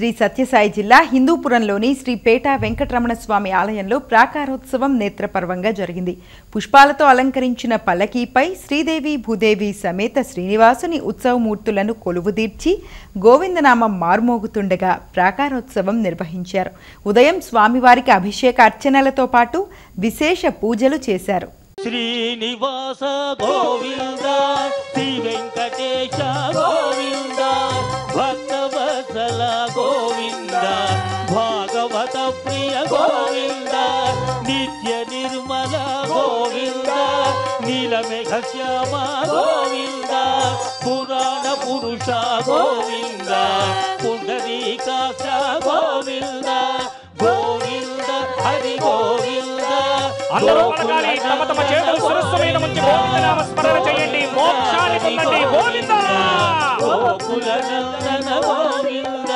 శ్రీ సత్యసాయి జిల్లా హిందూపురంలోని శ్రీ పేట వెంకటరమణ స్వామి ఆలయంలో ప్రాకారోత్సవం నేత్రపర్వంగా జరిగింది. పుష్పాలతో అలంకరించిన పల్లకీపై శ్రీదేవి భూదేవి సమేత శ్రీనివాసుని ఉత్సవమూర్తులను కొలువుదీర్చి గోవిందనామం మారుమోగుతుండగా ప్రాకారోత్సవం నిర్వహించారు. ఉదయం స్వామివారికి అభిషేక అర్చనలతో పాటు విశేష పూజలు చేశారు. శ్రీనివాస గోవింద శ్రీ వెంకటేశ భాగవత ప్రియ గోవింద నిత్య నిర్మల గోవింద నీలమేఘ శ్యామ గోవింద పురాణ పురుష గోవింద పుండరీకాక్ష గోవింద గోవింద హరి గోవింద అందరూ పలకాలి తమ తమ చేతులు గోవిందనామ స్మరణ చేయండి. మోక్షాన్ని పొందండి. గోవింద! గోకుల నందన గోవింద.